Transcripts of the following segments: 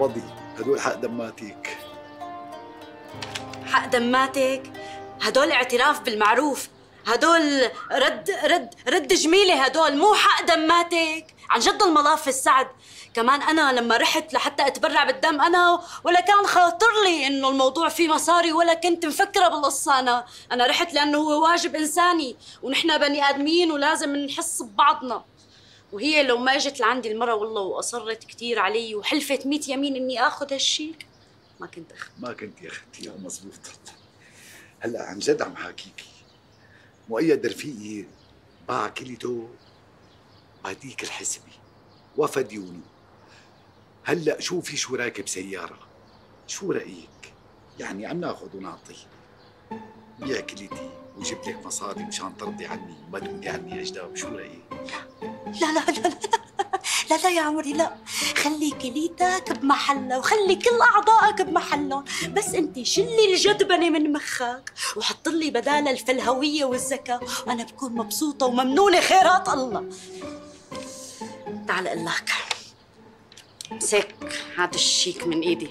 اقبضي هدول حق دماتك حق دماتك هدول اعتراف بالمعروف. هدول رد رد رد جميلة هدول مو حق دماتك عن جد المضاف السعد. كمان أنا لما رحت لحتى أتبرع بالدم أنا ولا كان خاطر لي إنه الموضوع فيه مصاري ولا كنت مفكرة بالقصة. أنا أنا رحت لأنه هو واجب إنساني ونحن بني آدمين ولازم نحس ببعضنا. وهي لو ما اجت لعندي المرة والله وأصرت كثير علي وحلفت ميت يمين إني آخذ هالشيء ما كنت أخذ. ما كنت يا أختي يا مزبوط هلأ عن جد عم حاكيكي مؤيد رفيقي باع كليته بعديك الحسبة وفى ديونه هلأ شوفي شو راكب سيارة؟ شو رأيك؟ يعني عم ناخذ ونعطي. بيع كليتي وجيب لك مصاري مشان ترضي عني وما تودي عني اجداب شو رأيك؟ لا لا لا لا لا يا عمري لا. خلي كليتك بمحلها وخلي كل اعضائك بمحلهم بس انت شلي الجدبنة من مخك وحط لي بدالها الفلهوية والذكاء. وأنا بكون مبسوطة وممنونة خيرات الله. تعال أقول لك مسك هذا الشيك من إيدي.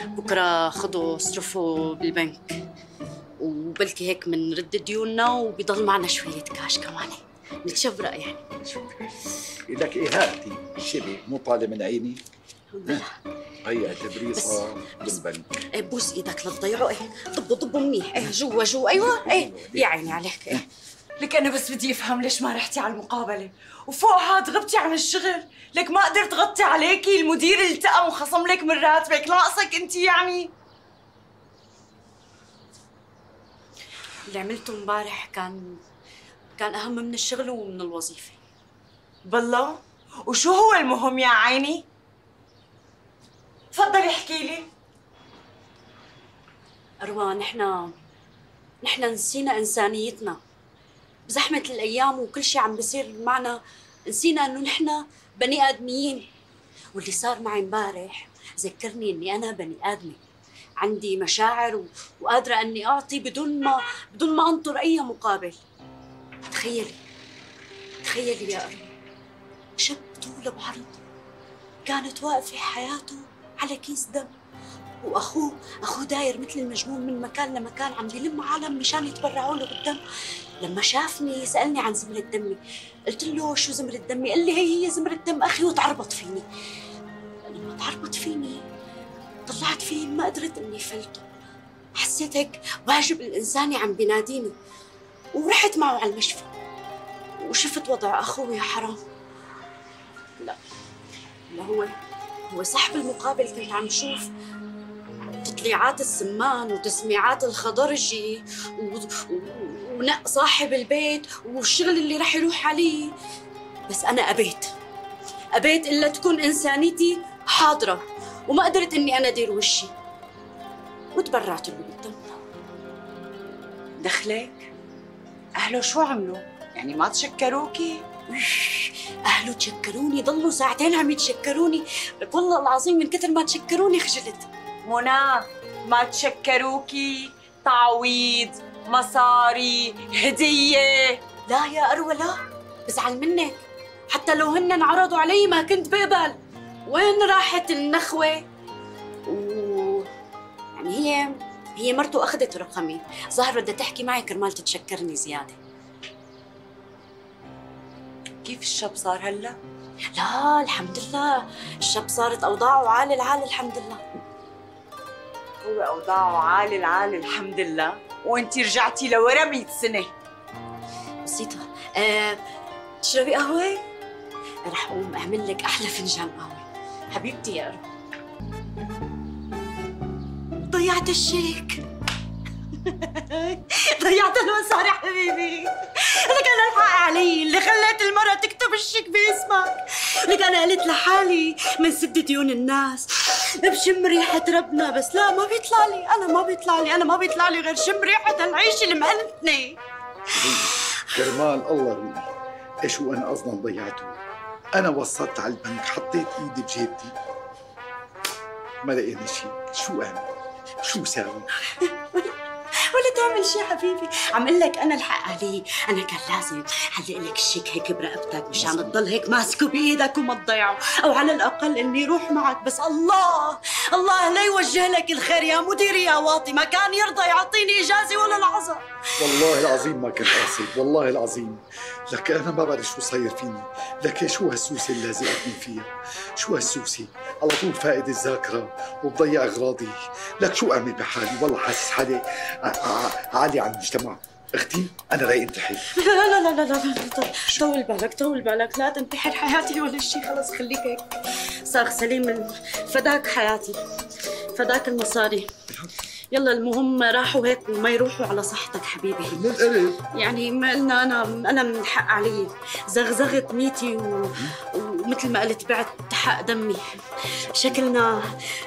بكرة خذوا اصرفوا بالبنك. وبلكي هيك بنرد ديوننا وبيضل معنا شوية كاش كمان. نتشبرق يعني. لك إيه هاتي شبه مو طالع من عيني؟ هي اعتبريه صار بالبنك إيه بوس إيدك لا تضيعه إيه ضبوا ضبوا منيح إيه جوا جوا أيوه إيه يا عيني عليك إيه. لك أنا بس بدي أفهم ليش ما رحتي على المقابلة. وفوق هاد غبتي عن الشغل. لك ما قدرت غطي عليكي المدير التئم وخصم لك من راتبك. ناقصك أنت يعني. اللي عملته امبارح كان كان أهم من الشغل ومن الوظيفة. بالله؟ وشو هو المهم يا عيني؟ تفضلي احكي لي. اروى نحن نحن نسينا إنسانيتنا. بزحمة الأيام وكل شيء عم بيصير معنا نسينا إنه نحن بني آدميين. واللي صار معي امبارح ذكرني إني أنا بني آدمة. عندي مشاعر و... وقادرة إني أعطي بدون ما بدون ما أنطر أي مقابل. تخيلي تخيلي يا أروى شاب طول بعرض كانت واقفة حياته على كيس دم. وأخوه أخوه داير مثل المجنون من مكان لمكان عم بيلم عالم مشان يتبرعوا له بالدم. لما شافني سألني عن زمرة دمي. قلت له شو زمرة دمي؟ قال لي هي هي زمرة دم أخي وتعربط فيني. لما تعربط فيني طلعت فيه ما قدرت إني فلته. حسيت هيك واجب الانساني عم بيناديني ورحت معه على المشفى. وشفت وضع أخوي يا حرام. لا لا هو هو سحب المقابل كنت عم شوف تطليعات السمان وتسميعات الخضرجي و... و... ونق صاحب البيت والشغل اللي رح يروح عليه. بس أنا أبيت أبيت إلا تكون إنسانيتي حاضرة وما قدرت إني أنا أدير وشي. وتبرعت له دخلك؟ أهله شو عملوا؟ يعني ما تشكروكي؟ أهله تشكروني ضلوا ساعتين عم يتشكروني. والله العظيم من كثر ما تشكروني خجلت. منى ما تشكروكي. تعويض مصاري هدية. لا يا أروى لا. بزعل منك. حتى لو هن عرضوا علي ما كنت بقبل. وين راحت النخوة؟ و يعني هي هي مرته أخذت رقمي. ظهر بدها تحكي معي كرمال تتشكرني زيادة. كيف الشاب صار هلا؟ لا الحمد لله. الشاب صارت أوضاعه عالي العالي الحمد لله. هو أوضاعه عالي العالي الحمد لله. وانتي رجعتي لورا 100 سنة. بسيطة. أه تشربي قهوة؟ رح أقوم أعمل لك أحلى فنجان قهوة. حبيبتي يا أرو. ضيعت الشيك. ضيعت المصاري حبيبي. لك أنا ألحق علي اللي خليت المرة تكتب الشيك باسمك. لك أنا قلت لحالي من سد ديون الناس بشم ريحة ربنا بس لا ما بيطلع لي. أنا ما بيطلع لي أنا ما بيطلع لي غير شم ريحة العيش اللي مهنتني كرمال الله روحي إيش هو أنا أصلا ضيعته؟ أنا وصلت على البنك حطيت إيدي بجيبتي. ما لقينا شيء شو اعمل شو ساوي ولا تعمل شيء حبيبي. عم أقول لك أنا الحق علي. أنا كان لازم علق لك الشيك هيك برقبتك مشان. تضل هيك ماسكه بإيدك وما تضيعه. أو على الأقل إني روح معك. بس الله! الله لا يوجه لك الخير يا مديري يا واطي. ما كان يرضى يعطيني إجازة ولا لحظه والله العظيم ما كنت قاصد والله العظيم. لك أنا ما بعرف شو صاير فيني. لك شو هالسوسة اللي لازقتني فيها؟ شو هالسوسة؟ على طول فائد الذاكرة وبضيع أغراضي. لك شو أعمل بحالي؟ والله حاسس حالي عالي عن المجتمع. أختي أنا رايق انتحر لا لا لا لا لا لا لا طول بالك طول بالك لا تنتحر حياتي ولا شيء خلص خليك هيك. صاغ سليم فداك حياتي فداك المصاري. يلا المهم راحوا هيك وما يروحوا على صحتك حبيبي. من القرب يعني ما قلنا أنا أنا من حق علي. زغزغت ميتي و... ومثل ما قلت بعت حق دمي. شكلنا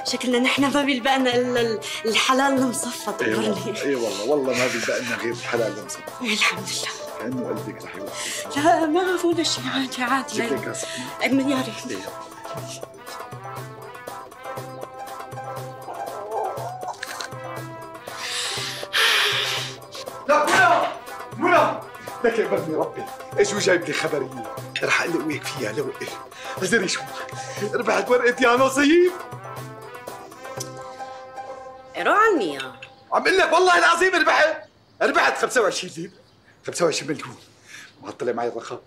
شكلنا نحن ما بيلبقنا إلا الحلال المصفى اي والله تقبرني اي والله والله ما بيبقى لنا غير الحلال المصفى. الحمد لله. كأنه قلبك رح يوقف. لا ما ولا شيء عادي عادي. شكلك كاسب من يا لك يقبلني ربي إيش جايب لي خبرية؟ رح القويك فيها لو ادري شو. ربحت ورقه يا نصيب. روح عني يا عم أقول لك والله العظيم ربحت. ربحت 25 ليره 25 مليون ما طلع معي الرقم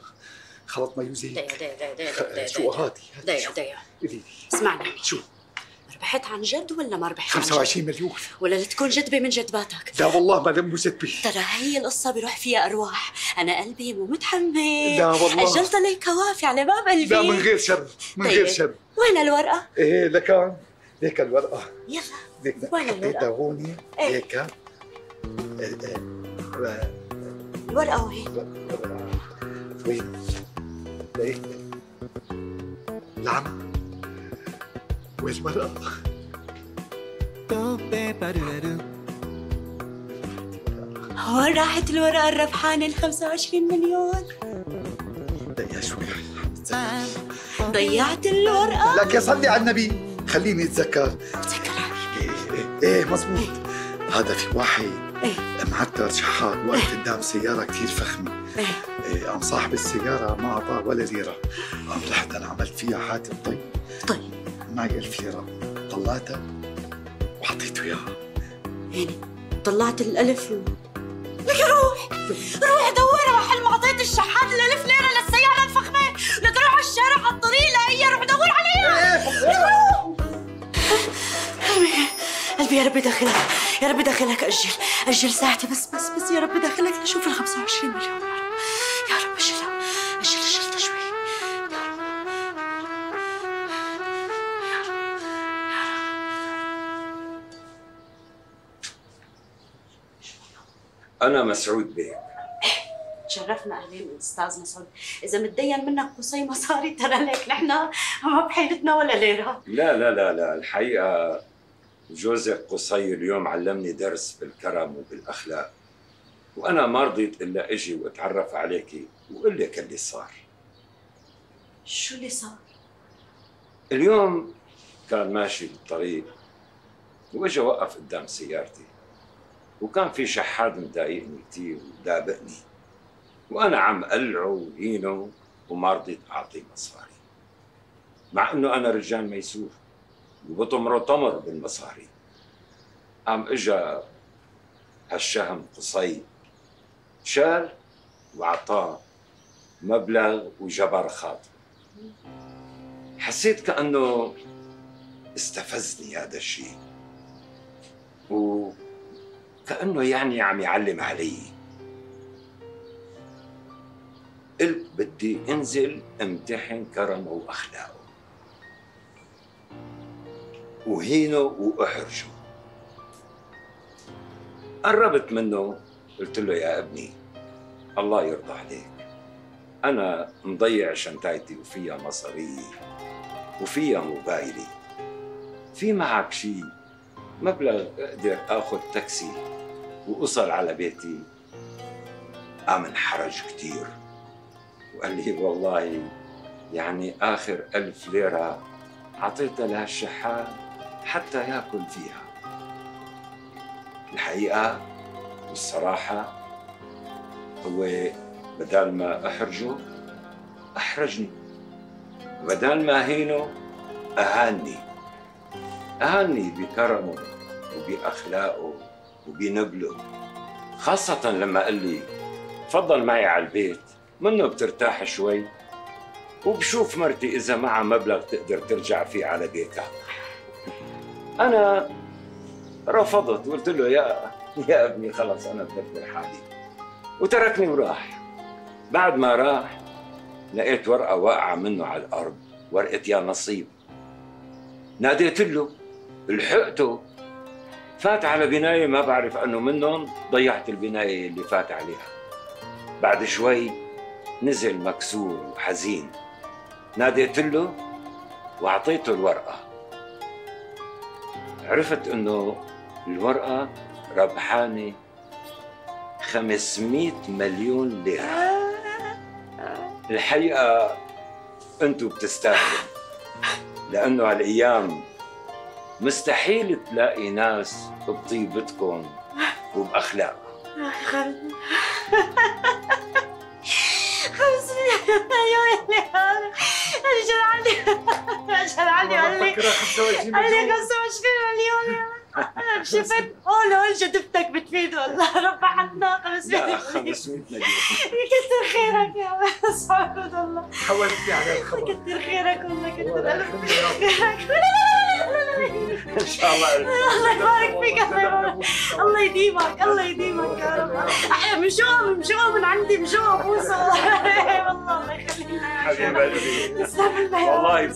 خلط ما يوزيك. دقيقة دقيقة دقيقة شو هادي؟ دقيقة دقيقة. اسمعني. شو؟ ربحت عن جد ولا ما ربحت عن جد؟ 25 مليون ولا لتكون جدبة من جدباتك لا والله ما لم وجدت به ترى هي القصة بيروح فيها أرواح أنا قلبي مو متحمل لا والله. أجلت لي كوافي على باب قلبي لا من غير شر من غير طيب. شر وين الورقة؟ إيه لكان ليك الورقة يلا ليك وين حطيتها الورقة؟ هون. هيك إيه، إيه. و- الورقة وين؟ و- وين ليك العم والورقة وين راحت الورقة الربحانة ال 25 مليون؟ دقيقة شوي. ضيعت الورقة؟ لك يا صلي على النبي. خليني أتذكر. تذكرها. إيه إيه, إيه مزبوط هذا في واحد. إيه. معتر شحات وقف قدام سيارة كتير فخمة. إيه. إيه قام صاحب السيارة ما أعطاه ولا ليرة. قام رحت أنا عملت فيها حاتم. طيب. طيب. معي ألف ليرة. طلعتها وحطيته إياها يعني طلعت الألف و... لك روح! روح دورها! محل ما أعطيت الشحات الألف ليرة للسيارة الفخمة! لك روح على الشارع على الطريق لاقيها روح دور عليها! قلبي يا ربي دخلك يا ربي دخلك أجل. أجل ساعتي. بس بس بس يا ربي دخلك لشوف ال 25 مليون. أنا مسعود بيك. تشرفنا أهلين أستاذ مسعود. إذا متدين منك قصي مصاري ترى لك نحن ما بحيلتنا ولا ليره لا لا لا لا الحقيقة جوزك قصي اليوم علمني درس بالكرم وبالأخلاق. وأنا ما رضيت إلا أجي وأتعرف عليكي وأقول لك اللي صار. شو اللي صار؟ اليوم كان ماشي بالطريق وإجا وقف قدام سيارتي. وكان في شحاد مضايقني كثير ودابقني. وأنا عم قلعه وهينه وما رضيت أعطيه مصاري. مع إنه أنا رجال ميسور وبطمره تمر بالمصاري. قام إجا هالشهم قصي شال وأعطاه مبلغ وجبر خاطر. حسيت كأنه استفزني هذا الشيء. وكأنه يعني عم يعلم علي. قلت بدي انزل امتحن كرمه وأخلاقه. وهينه واحرجه قربت منه قلت له يا ابني الله يرضى عليك. أنا مضيع شنطايتي وفيها مصاري وفيها موبايلي. في معك شيء مبلغ أقدر آخذ تاكسي؟ واوصل على بيتي. قام انحرج كتير. وقال لي والله يعني آخر ألف ليرة اعطيتها لهالشحات حتى يأكل فيها. الحقيقة والصراحة هو بدل ما أحرجه أحرجني. بدل ما أهينه أهاني أهاني بكرمه وبأخلاقه وبنبله خاصة لما قال لي تفضل معي على البيت منه بترتاح شوي. وبشوف مرتي إذا معها مبلغ تقدر ترجع فيه على بيتها. أنا رفضت قلت له يا يا ابني خلص أنا بدبر حالي. وتركني وراح. بعد ما راح لقيت ورقة واقعة منه على الأرض ورقة يا نصيب. ناديت له لحقته فات على بناية ما بعرف أنه منهم ضيعت البناية اللي فات عليها. بعد شوي نزل مكسور وحزين ناديت له وأعطيته الورقة. عرفت أنه الورقة ربحانة 500 مليون ليرة. الحقيقة أنتوا بتستاهلوا لأنه هالأيام مستحيل تلاقي ناس بطيبتكم وبأخلاقكم أجل عندي أجل عندي قال لي قال لي 25 مليون شفت هول هول جدبتك بتفيد والله ربحتنا 500 لا مليون. 500 مليون. كتر خيرك يا حمد الله. حولتي على الخبر. كتر خيرك والله كتر ألف شاء الله. الله يبارك فيك الله يديمك الله يديمك يا رب. مشوه مشوه من عندي مشوه بوسه والله الله يخلينا حبيب قلبي تسلم لنا والله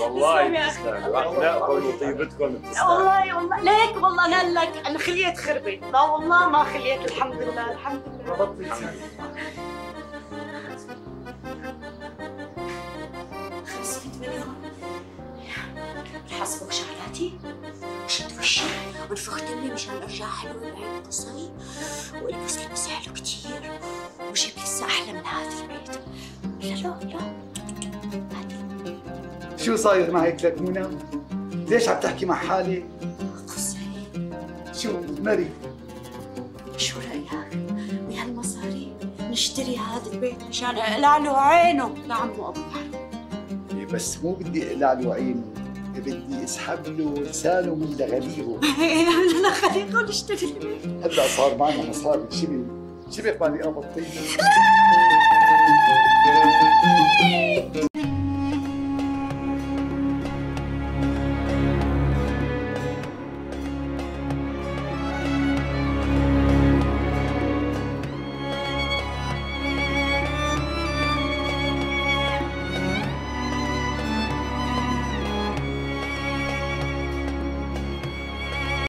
والله تسلم أخلاقكم وطيبتكم والله والله. ليك والله أنا لك. أنا خليت خربت لا والله ما خليت الحمد لله الحمد لله. شغلاتي وشد وشي وانفخ دمي مشان ارجع حلوة بعين قصري والبس لبس حلو كتير. وجيب لسه أحلى من هذا البيت. لا لا لا شو صاير معك لك منى؟ ليش عم تحكي مع حالك؟ قصري. شو مري؟ شو رأيك؟ بهالمصاري نشتري هذا البيت مشان اقلع له عينه. لعمو أبو بحر إيه بس مو بدي اقلع له عينه. بدي اسحب له لسانه من لغليغه لا خليكم نشتري البيت هلا صار معنا مصاري. شبه شبه ماني قبض